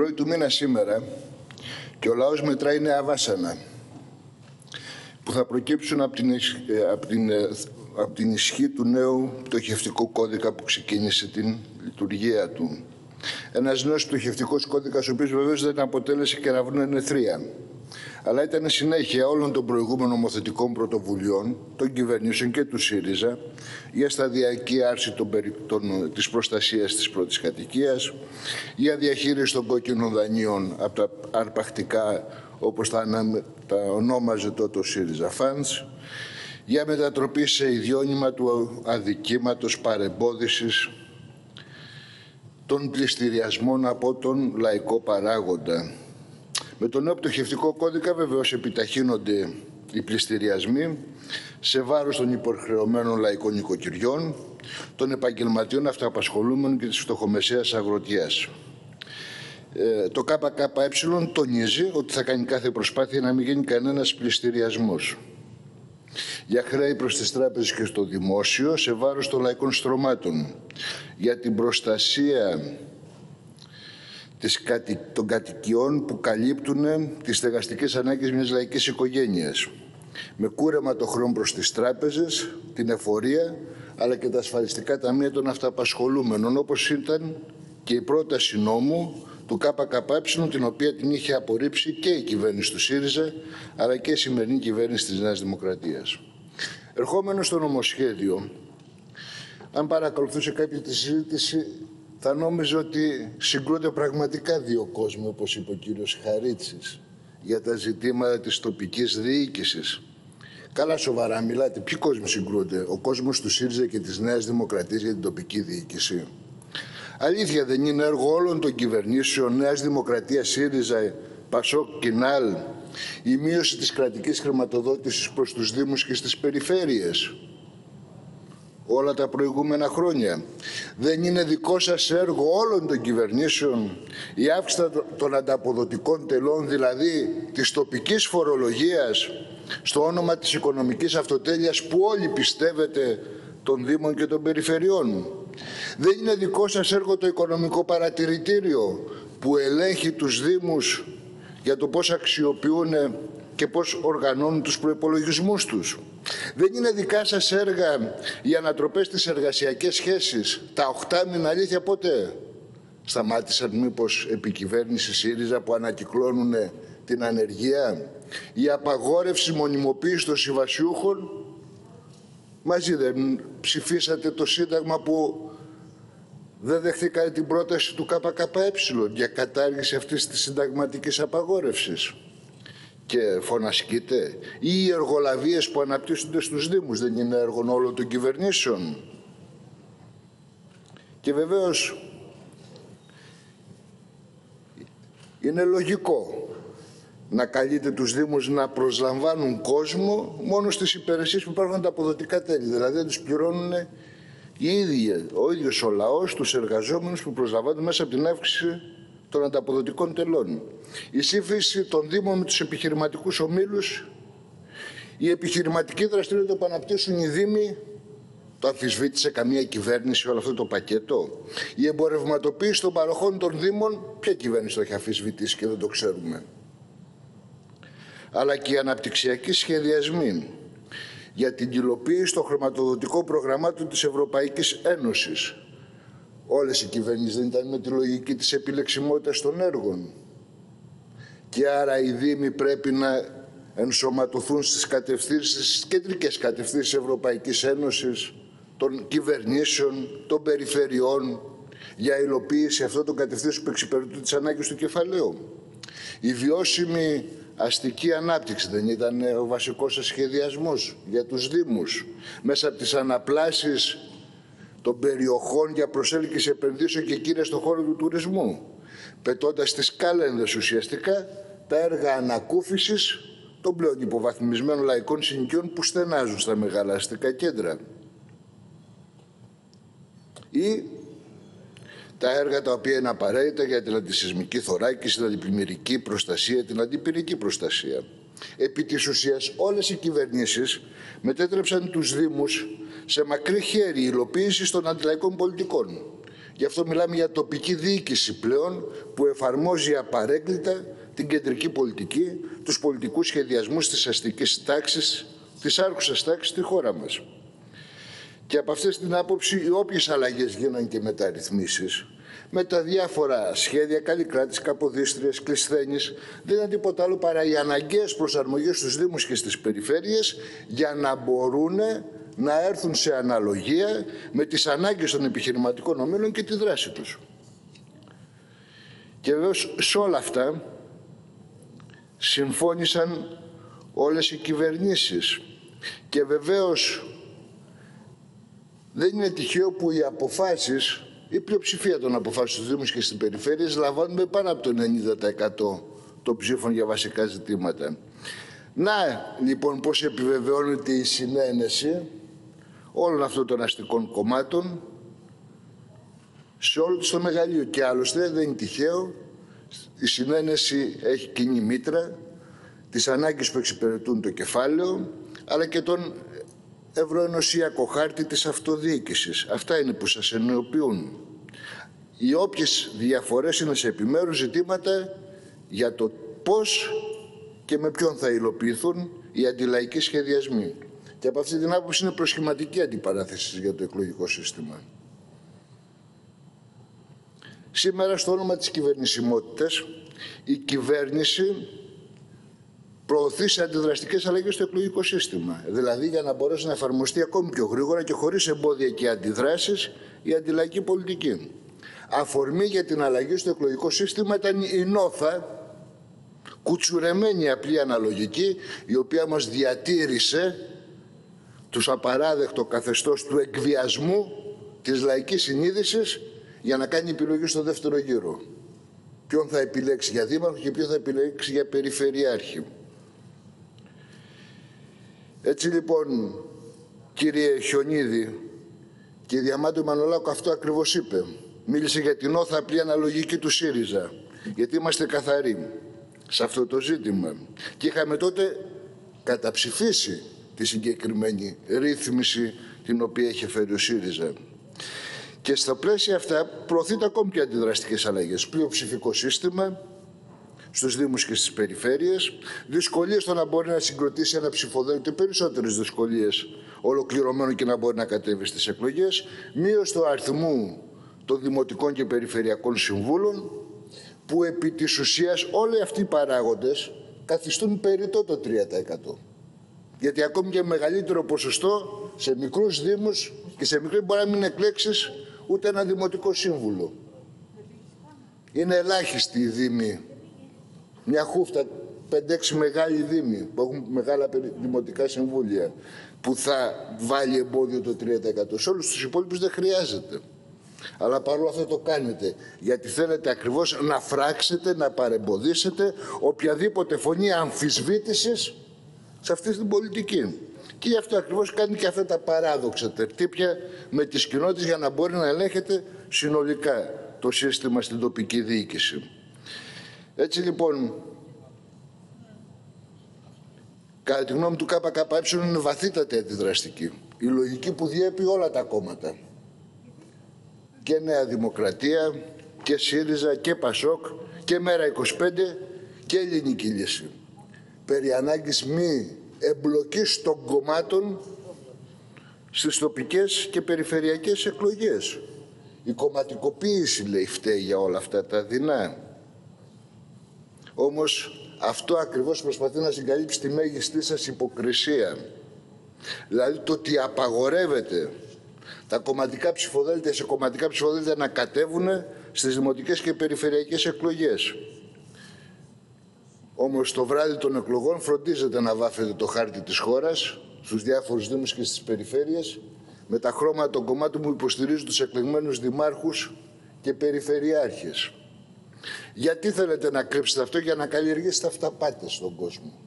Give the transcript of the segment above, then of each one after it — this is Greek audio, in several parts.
πρώτη του μήνα σήμερα και ο λαός μετράει νέα βάσανα που θα προκύψουν από την, από την, από την ισχύ του νέου πτωχευτικού κώδικα που ξεκίνησε την λειτουργία του. Ένας νέος πτωχευτικός κώδικας, ο οποίος βεβαίως δεν αποτέλεσε κεραυνό ενεθρία αλλά ήταν συνέχεια όλων των προηγούμενων νομοθετικών πρωτοβουλειών των κυβερνήσεων και του ΣΥΡΙΖΑ για σταδιακή άρση των, των, της προστασίας της πρώτης κατοικίας, για διαχείριση των κόκκινων δανείων από τα αρπακτικά, όπως τα, τα ονόμαζε τότε ο ΣΥΡΙΖΑ Φαντς, για μετατροπή σε ιδιώνυμα του αδικήματος παρεμπόδισης των πληστηριασμών από τον λαϊκό παράγοντα με τον νέο πτωχευτικό κώδικα βεβαίως επιταχύνονται οι πληστηριασμοί σε βάρος των υποχρεωμένων λαϊκών οικοκυριών, των επαγγελματιών αυτοαπασχολούμενων και της φτωχομεσαίας αγροτιάς. Ε, το ΚΚΕ τονίζει ότι θα κάνει κάθε προσπάθεια να μην γίνει κανένας πληστηριασμός για χρέη προς τις τράπεζες και στο δημόσιο σε βάρος των λαϊκών στρωμάτων, για την προστασία των κατοικιών που καλύπτουν τις στεγαστικές ανάγκες μιας λαϊκής οικογένειας. Με κούρεμα το χρόνο προς τις τράπεζες, την εφορία, αλλά και τα ασφαλιστικά ταμεία των αυταπασχολούμενων, όπως ήταν και η πρόταση νόμου του ΚΚΕ, την οποία την είχε απορρίψει και η κυβέρνηση του ΣΥΡΙΖΑ, αλλά και η σημερινή κυβέρνηση της Νέας Δημοκρατίας. Ερχόμενος στο νομοσχέδιο, αν παρακολουθούσε κάποια τη συζήτηση, θα νόμιζε ότι συγκρούνται πραγματικά δύο κόσμοι, όπως είπε ο κύριος Χαρίτσης, για τα ζητήματα της τοπικής διοίκησης. Καλά σοβαρά μιλάτε. Ποιοι κόσμοι συγκρούνται. Ο κόσμος του ΣΥΡΙΖΑ και της Νέας Δημοκρατίας για την τοπική διοίκηση. Αλήθεια δεν είναι έργο όλων των κυβερνήσεων Νέας Δημοκρατίας, ΣΥΡΙΖΑ, ΠΑΣΟΚ, ΚΙΝΑΛ, η μείωση της κρατικής χρηματοδότησης προς τους Δήμους και στις περιφέρειες όλα τα προηγούμενα χρόνια. Δεν είναι δικό σας έργο όλων των κυβερνήσεων η αύξηση των ανταποδοτικών τελών, δηλαδή της τοπικής φορολογίας, στο όνομα της οικονομικής αυτοτέλειας που όλοι πιστεύετε των Δήμων και των Περιφερειών. Δεν είναι δικό σας έργο το οικονομικό παρατηρητήριο που ελέγχει τους Δήμους για το πώς αξιοποιούν και πώς οργανώνουν τους προϋπολογισμούς τους. Δεν είναι δικά σας έργα οι ανατροπές στις εργασιακές σχέσεις. Τα οχτάμινα αλήθεια πότε; Σταμάτησαν μήπως επικυβέρνηση ΣΥΡΙΖΑ που ανακυκλώνουν την ανεργία; Η απαγόρευση μονιμοποίησης των συμβασιούχων; Μαζί δεν ψηφίσατε το Σύνταγμα που δεν δεχθήκατε την πρόταση του ΚΚΕ για κατάργηση αυτής της συνταγματικής απαγόρευσης και φωνασκείτε ή οι εργολαβίες που αναπτύσσονται στους Δήμους δεν είναι έργο όλων των κυβερνήσεων. Και βεβαίως είναι λογικό να καλείτε τους Δήμους να προσλαμβάνουν κόσμο μόνο στις υπηρεσίες που υπάρχουν τα αποδοτικά τέλη. Δηλαδή δεν τους πληρώνουν οι ίδιοι, ο ίδιος ο λαός, τους εργαζόμενους που προσλαμβάνουν μέσα από την αύξηση των ανταποδοτικών τελών. Η σύμφυση των Δήμων με τους επιχειρηματικούς ομίλους, η επιχειρηματική δραστηριότητα που αναπτύσσουν οι Δήμοι, το αμφισβήτησε καμία κυβέρνηση όλο αυτό το πακέτο. Η εμπορευματοποίηση των παροχών των Δήμων, ποια κυβέρνηση το έχει αμφισβητήσει και δεν το ξέρουμε. Αλλά και οι αναπτυξιακοί σχεδιασμοί για την υλοποίηση των χρηματοδοτικών προγραμμάτων της Ευρωπαϊκής Ένωσης Όλες οι κυβερνήσεις δεν ήταν με τη λογική της επιλεξιμότητας των έργων. Και άρα οι Δήμοι πρέπει να ενσωματωθούν στις κατευθύνσεις, στις κεντρικές κατευθύνσεις Ευρωπαϊκής Ένωσης, των κυβερνήσεων, των περιφερειών, για υλοποίηση αυτών των κατευθύνσεων που εξυπηρετούν τις ανάγκες του κεφαλαίου. Η βιώσιμη αστική ανάπτυξη δεν ήταν ο βασικός σχεδιασμός για τους Δήμους. Μέσα από τις αναπλάσεις των περιοχών για προσέλκυση επενδύσεων και κύρια στον χώρο του τουρισμού, πετώντας τις κάλενδες ουσιαστικά τα έργα ανακούφισης των πλέον υποβαθμισμένων λαϊκών συνοικιών που στενάζουν στα μεγάλα αστικά κέντρα. Ή τα έργα τα οποία είναι απαραίτητα για την αντισυσμική θωράκιση, την αντιπλημμυρική προστασία, την αντιπυρική προστασία. Επί της ουσίας όλες οι κυβερνήσεις μετέτρεψαν τους Δήμους σε μακρύ χέρι υλοποίησης των αντιλαϊκών πολιτικών Γι' αυτό μιλάμε για τοπική διοίκηση πλέον που εφαρμόζει απαρέγκλητα την κεντρική πολιτική, τους πολιτικούς σχεδιασμούς της αστικής τάξης, της άρχουσας τάξης στη χώρα μας. Και από αυτές την άποψη, οι όποιες αλλαγές γίνανε και μεταρρυθμίσεις, με τα διάφορα σχέδια καλλικράτης, καποδίστριας, κλεισθένης, δεν είναι τίποτα άλλο παρά οι αναγκαίες προσαρμογές στους Δήμους και στις περιφέρειες για να μπορούν να έρθουν σε αναλογία με τις ανάγκες των επιχειρηματικών ομίλων και τη δράση τους. Και βέβαια σε όλα αυτά συμφώνησαν όλες οι κυβερνήσεις και βεβαίως δεν είναι τυχαίο που οι αποφάσεις, η πλειοψηφία των αποφάσεων στους Δήμους και στις περιφέρειες λαμβάνουν με πάνω από το 90% των ψήφων για βασικά ζητήματα. Να λοιπόν πώς επιβεβαιώνεται η συνένεση όλων αυτών των αστικών κομμάτων σε όλο το μεγαλείο. Και άλλωστε δεν είναι τυχαίο, η συνένεση έχει κοινή μήτρα, τις ανάγκες που εξυπηρετούν το κεφάλαιο, αλλά και τον ευρωενωσιακό χάρτη της αυτοδιοίκησης. Αυτά είναι που σας εννοοποιούν. Οι όποιες διαφορές είναι σε επιμέρους ζητήματα για το πώς και με ποιον θα υλοποιηθούν οι αντιλαϊκοί σχεδιασμοί. Και από αυτή την άποψη είναι προσχηματική αντιπαράθεση για το εκλογικό σύστημα. Σήμερα στο όνομα της κυβερνησιμότητας η κυβέρνηση προωθεί σε αντιδραστικές αλλαγές στο εκλογικό σύστημα. Δηλαδή για να μπορέσει να εφαρμοστεί ακόμη πιο γρήγορα και χωρίς εμπόδια και αντιδράσεις η αντιλαϊκή πολιτική. Αφορμή για την αλλαγή στο εκλογικό σύστημα ήταν η νόθα κουτσουρεμένη απλή αναλογική η οποία μας διατήρησε τους απαράδεκτο καθεστώς του εκβιασμού της λαϊκής συνείδησης για να κάνει επιλογή στο δεύτερο γύρο. Ποιον θα επιλέξει για δήμαρχο και ποιον θα επιλέξει για περιφερειάρχη. Έτσι λοιπόν, κύριε Χιονίδη, και η Διαμάντου Μανολάκου αυτό ακριβώς είπε. Μίλησε για την όθα απλή αναλογική του ΣΥΡΙΖΑ, γιατί είμαστε καθαροί σε αυτό το ζήτημα. Και είχαμε τότε καταψηφίσει τη συγκεκριμένη ρύθμιση την οποία έχει φέρει ο ΣΥΡΙΖΑ. Και στα πλαίσια αυτά προωθείται ακόμη και αντιδραστικές αλλαγές. Πλειοψηφικό σύστημα στους Δήμους και στις περιφέρειες, δυσκολίες στο να μπορεί να συγκροτήσει ένα ψηφοδέλτιο, περισσότερες δυσκολίες ολοκληρωμένο και να μπορεί να κατέβει στις εκλογές, μείωση του αριθμού των δημοτικών και περιφερειακών συμβούλων, που επί της ουσίας όλοι αυτοί οι παράγοντες καθιστούν περιττό το 3%. Γιατί ακόμη και μεγαλύτερο ποσοστό σε μικρούς δήμους και σε μικρή μπορεί να μην εκλέξεις ούτε ένα δημοτικό σύμβουλο. Είναι ελάχιστοι οι δήμοι. Μια χούφτα, 5-6 μεγάλοι δήμοι που έχουν μεγάλα δημοτικά συμβούλια που θα βάλει εμπόδιο το 3%. Σε όλους τους υπόλοιπους δεν χρειάζεται. Αλλά παρόλο αυτό το κάνετε, γιατί θέλετε ακριβώς να φράξετε, να παρεμποδίσετε οποιαδήποτε φωνή αμφισβήτησης σε αυτή την πολιτική. Και γι' αυτό ακριβώς κάνει και αυτά τα παράδοξα τερτύπια με τις κοινότητες για να μπορεί να ελέγχεται συνολικά το σύστημα στην τοπική διοίκηση. Έτσι λοιπόν, κατά τη γνώμη του ΚΚΕ είναι βαθύτατη αντιδραστική. Η λογική που διέπει όλα τα κόμματα. Και Νέα Δημοκρατία και ΣΥΡΙΖΑ και ΠΑΣΟΚ και ΜΕΡΑ 25 και Ελληνική Λύση περί ανάγκης μη εμπλοκής των κομμάτων στις τοπικές και περιφερειακές εκλογές. Η κομματικοποίηση λέει φταίει για όλα αυτά τα δεινά. Όμως αυτό ακριβώς προσπαθεί να συγκαλύψει τη μέγιστή σας υποκρισία. Δηλαδή το ότι απαγορεύεται τα κομματικά ψηφοδέλτια σε κομματικά ψηφοδέλτια να κατέβουν στις δημοτικές και περιφερειακές εκλογές. Όμως το βράδυ των εκλογών φροντίζεται να βάφεται το χάρτη της χώρας στους διάφορους δήμους και στις περιφέρειες με τα χρώματα των κομμάτων που υποστηρίζουν τους εκλεγμένους δημάρχους και περιφερειάρχες. Γιατί θέλετε να κρύψετε αυτό για να καλλιεργήσετε αυταπάτες στον κόσμο;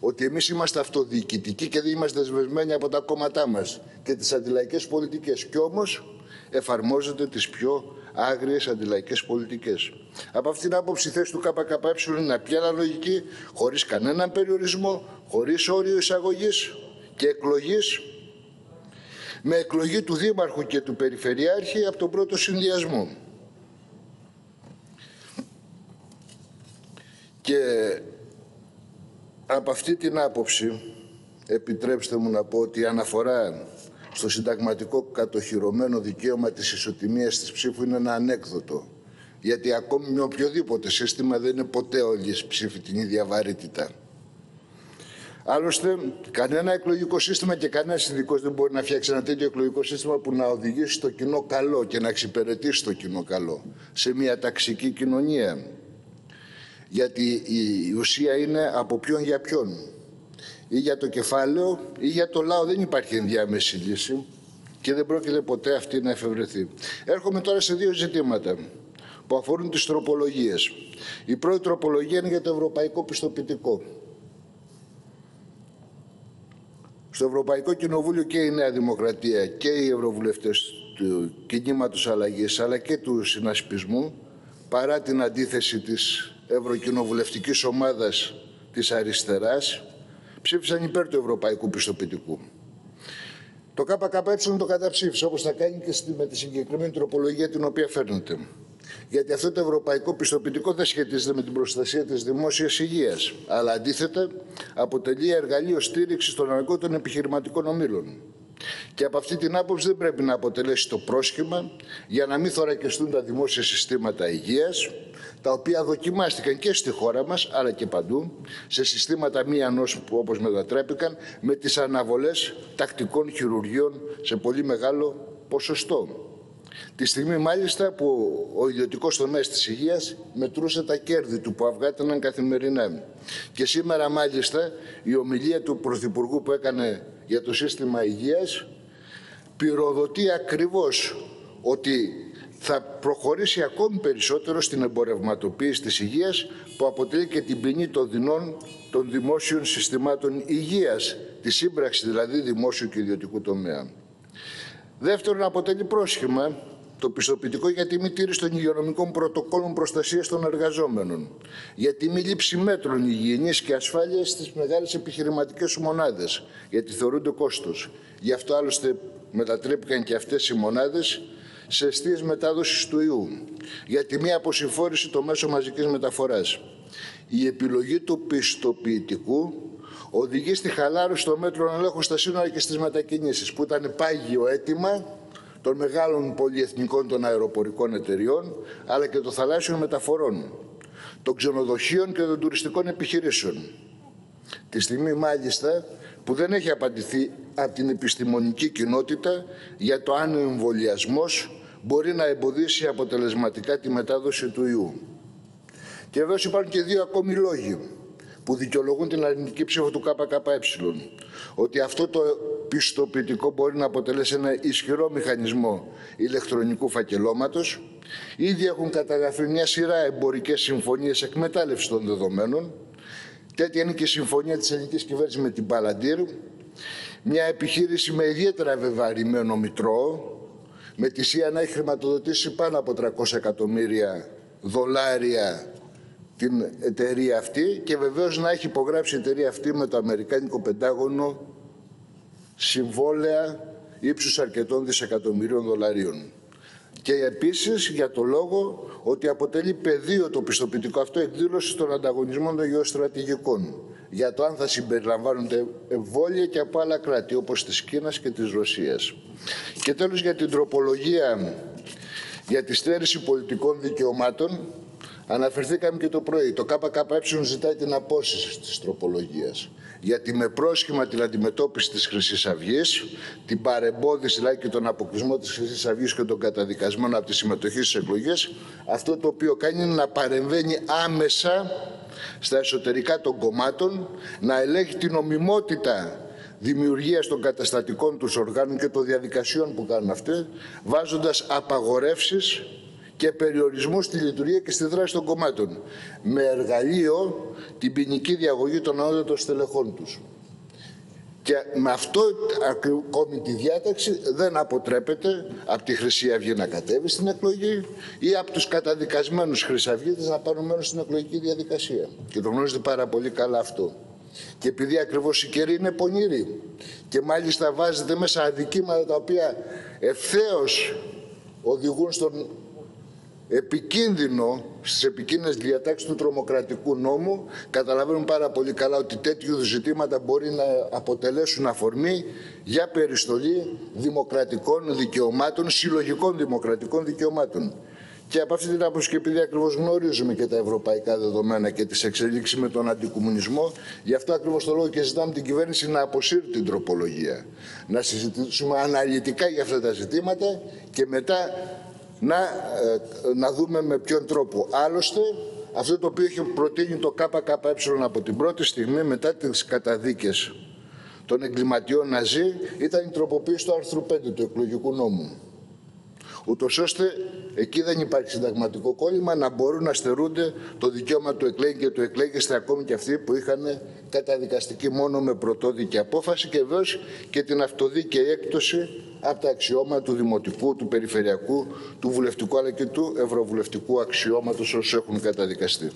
Ότι εμείς είμαστε αυτοδιοικητικοί και δεν είμαστε δεσμευμένοι από τα κόμματά μας και τις αντιλαϊκές πολιτικές. Κι όμως εφαρμόζεται τις πιο άγριες αντιλαϊκές πολιτικές. Από αυτήν την άποψη η θέση του ΚΚΕ είναι απλή αναλογική, χωρίς κανέναν περιορισμό, χωρίς όριο εισαγωγής και εκλογής, με εκλογή του Δήμαρχου και του Περιφερειάρχη από τον πρώτο συνδυασμό. Και από αυτή την άποψη, επιτρέψτε μου να πω ότι η αναφορά στο συνταγματικό κατοχυρωμένο δικαίωμα της ισοτιμίας της ψήφου είναι ένα ανέκδοτο. Γιατί ακόμη με οποιοδήποτε σύστημα δεν είναι ποτέ όλοι οι ψήφοι την ίδια βαρύτητα. Άλλωστε, κανένα εκλογικό σύστημα και κανένας ειδικός δεν μπορεί να φτιάξει ένα τέτοιο εκλογικό σύστημα που να οδηγήσει στο κοινό καλό και να εξυπηρετήσει το κοινό καλό σε μια ταξική κοινωνία. Γιατί η ουσία είναι από ποιον για ποιον. Ή για το κεφάλαιο ή για το λαό. Δεν υπάρχει ενδιάμεση λύση και δεν πρόκειται ποτέ αυτή να εφευρεθεί. Έρχομαι τώρα σε δύο ζητήματα που αφορούν τις τροπολογίες. Η πρώτη τροπολογία είναι για το ευρωπαϊκό πιστοποιητικό. Στο Ευρωπαϊκό Κοινοβούλιο και η Νέα Δημοκρατία και οι ευρωβουλευτές του κινήματος αλλαγής αλλά και του συνασπισμού παρά την αντίθεση της ευρωκοινοβουλευτικής ομάδας της αριστεράς ψήφισαν υπέρ του ευρωπαϊκού πιστοποιητικού. Το ΚΚΕ το καταψήφισε όπως θα κάνει και με τη συγκεκριμένη τροπολογία την οποία φέρνετε γιατί αυτό το ευρωπαϊκό πιστοποιητικό δεν σχετίζεται με την προστασία της δημόσιας υγείας, αλλά αντίθετα αποτελεί εργαλείο στήριξης των αναγκών των επιχειρηματικών ομήλων. Και από αυτή την άποψη δεν πρέπει να αποτελέσει το πρόσχημα για να μην θωρακιστούν τα δημόσια συστήματα υγείας, τα οποία δοκιμάστηκαν και στη χώρα μας, αλλά και παντού, σε συστήματα μη ανώσιμου που όπως μετατρέπηκαν, με τις αναβολές τακτικών χειρουργιών σε πολύ μεγάλο ποσοστό. Τη στιγμή μάλιστα που ο ιδιωτικός τομέας της υγείας μετρούσε τα κέρδη του που αυγάταναν καθημερινά. Και σήμερα μάλιστα η ομιλία του Πρωθυπουργού που έκανε για το σύστημα υγείας πυροδοτεί ακριβώς ότι θα προχωρήσει ακόμη περισσότερο στην εμπορευματοποίηση της υγείας που αποτελεί και την ποινή των δεινών των δημόσιων συστημάτων υγείας, τη σύμπραξη δηλαδή δημόσιου και ιδιωτικού τομέα. Δεύτερον, αποτελεί πρόσχημα το πιστοποιητικό για τη μη τήρηση των υγειονομικών πρωτοκόλων προστασίας των εργαζόμενων, για τη μη λήψη μέτρων υγιεινής και ασφάλειας στις μεγάλες επιχειρηματικές μονάδες, γιατί θεωρούνται κόστος. Γι' αυτό άλλωστε μετατρέπηκαν και αυτές οι μονάδες σε αιστείες μετάδοσης του ιού, για τη μη αποσυμφόρηση το μέσο μαζικής μεταφοράς. Η επιλογή του πιστοποιητικού οδηγεί στη χαλάρωση των μέτρων ελέγχου στα σύνορα και στις μετακινήσεις, που ήταν πάγιο αίτημα των μεγάλων πολυεθνικών των αεροπορικών εταιριών, αλλά και των θαλάσσιων μεταφορών, των ξενοδοχείων και των τουριστικών επιχειρήσεων. Τη στιγμή μάλιστα που δεν έχει απαντηθεί από την επιστημονική κοινότητα για το αν ο εμβολιασμός μπορεί να εμποδίσει αποτελεσματικά τη μετάδοση του ιού. Και βέβαια υπάρχουν και δύο ακόμη λόγοι που δικαιολογούν την αρνητική ψήφο του ΚΚΕ. Ότι αυτό το πιστοποιητικό μπορεί να αποτελέσει ένα ισχυρό μηχανισμό ηλεκτρονικού φακελώματος. Ήδη έχουν καταγραφεί μια σειρά εμπορικές συμφωνίες εκμετάλλευσης των δεδομένων. Τέτοια είναι και η συμφωνία της ελληνικής κυβέρνησης με την Παλαντήρ. Μια επιχείρηση με ιδιαίτερα βεβαρημένο μητρό, με τη ΣΥΑ να έχει χρηματοδοτήσει πάνω από 300 εκατομμύρια δολάρια την εταιρεία αυτή και βεβαίως να έχει υπογράψει η εταιρεία αυτή με το Αμερικάνικο Πεντάγωνο συμβόλαια ύψους αρκετών δισεκατομμυρίων δολαρίων. Και επίσης για το λόγο ότι αποτελεί πεδίο το πιστοποιητικό αυτό εκδήλωση των ανταγωνισμών των γεωστρατηγικών για το αν θα συμπεριλαμβάνονται εμβόλια και από άλλα κράτη όπως της Κίνας και της Ρωσίας. Και τέλος για την τροπολογία για τη στέρηση πολιτικών δικαιωμάτων Αναφερθήκαμε και το πρωί. Το ΚΚΕ ζητάει την απόσυση της τροπολογίας. Γιατί με πρόσχημα την αντιμετώπιση της χρυσής αυγής, την παρεμπόδιση δηλαδή και τον αποκλεισμό της χρυσής αυγής και των καταδικασμένων από τη συμμετοχή στις εκλογές, αυτό το οποίο κάνει είναι να παρεμβαίνει άμεσα στα εσωτερικά των κομμάτων, να ελέγχει την ομιμότητα δημιουργίας των καταστατικών τους οργάνων και των διαδικασιών που κάνουν αυτές, βάζοντας απαγορεύσεις και περιορισμούς στη λειτουργία και στη δράση των κομμάτων, με εργαλείο την ποινική διαγωγή των ανώτατων στελεχών τους. Και με αυτό ακόμη τη διάταξη δεν αποτρέπεται από τη Χρυσή Αυγή να κατέβει στην εκλογή ή από τους καταδικασμένους Χρυσαυγίτες να πάρουν μέρος στην εκλογική διαδικασία. Και το γνωρίζετε πάρα πολύ καλά αυτό. Και επειδή ακριβώς η καιρή είναι πονηρή και μάλιστα βάζετε μέσα αδικήματα τα οποία ευθέως οδηγούν στον επικίνδυνο στις επικίνδυνες διατάξεις του τρομοκρατικού νόμου καταλαβαίνουν πάρα πολύ καλά ότι τέτοιου ζητήματα μπορεί να αποτελέσουν αφορμή για περιστολή δημοκρατικών δικαιωμάτων, συλλογικών δημοκρατικών δικαιωμάτων. Και από αυτή την άποψη και επειδή ακριβώς γνωρίζουμε και τα ευρωπαϊκά δεδομένα και τις εξελίξεις με τον αντικομουνισμό, γι' αυτό ακριβώς το λόγο και ζητάμε την κυβέρνηση να αποσύρει την τροπολογία. Να συζητήσουμε αναλυτικά για αυτά τα ζητήματα και μετά να, ε, να δούμε με ποιον τρόπο. Άλλωστε, αυτό το οποίο έχει προτείνει το ΚΚΕ από την πρώτη στιγμή μετά τις καταδίκες των εγκληματιών Ναζί ήταν η τροποποίηση του άρθρου 5 του εκλογικού νόμου. Ούτως ώστε εκεί δεν υπάρχει συνταγματικό κόλλημα να μπορούν να στερούνται το δικαίωμα του εκλέγει και του εκλέγεστε ακόμη και αυτοί που είχαν καταδικαστική μόνο με πρωτόδικη απόφαση και βέβαια και την αυτοδίκαιη έκπτωση από τα αξιώματα του δημοτικού, του περιφερειακού, του βουλευτικού αλλά και του ευρωβουλευτικού αξιώματος όσους έχουν καταδικαστεί.